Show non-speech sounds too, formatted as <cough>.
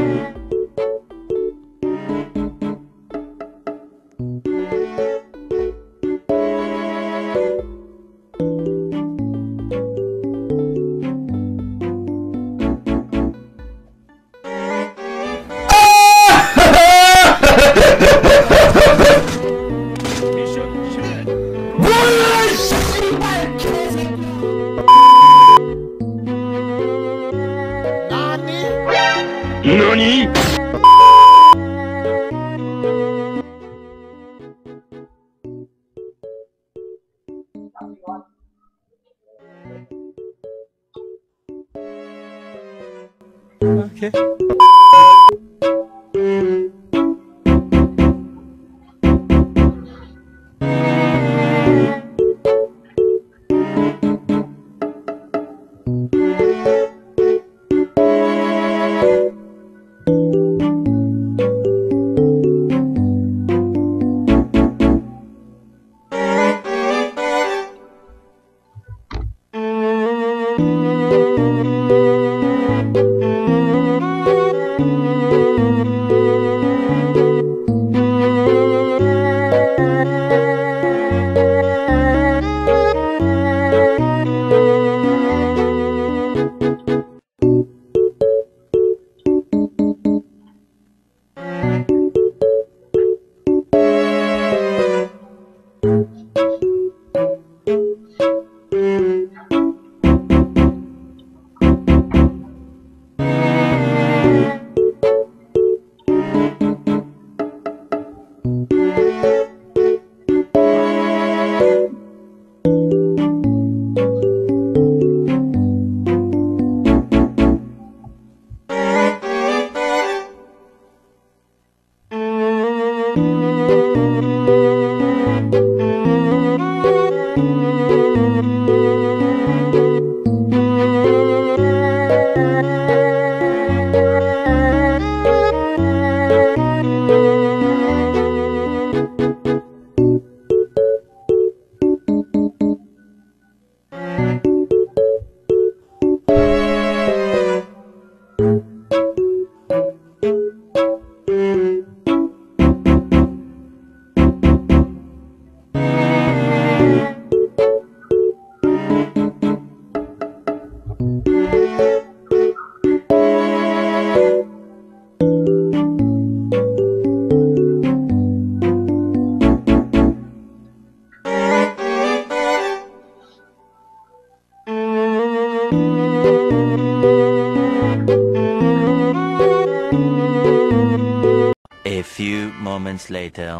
Ah! <laughs> Shit. 何 Okay. Música Música A few moments later.